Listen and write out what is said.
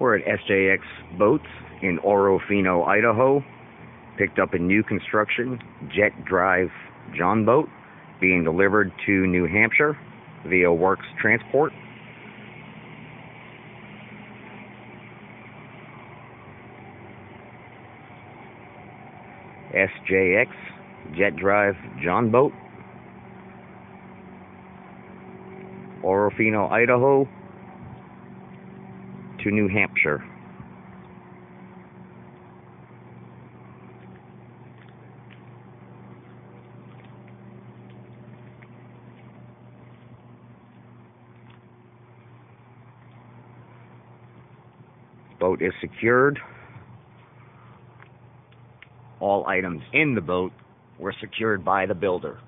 We're at SJX Boats in Orofino, Idaho. Picked up a new construction jet drive Jon boat being delivered to New Hampshire via Works Transport. SJX Jet Drive Jon Boat, Orofino, Idaho to New Hampshire. Boat is secured. All items in the boat were secured by the builder.